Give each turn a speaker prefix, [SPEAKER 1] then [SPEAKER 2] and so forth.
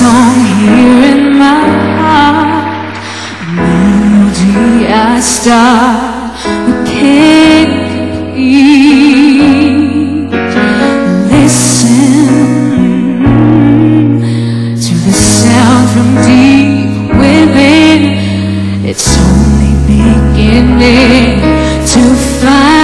[SPEAKER 1] song here in my heart, melody I start with can't. Listen to the sound from deep within. It's only beginning to find.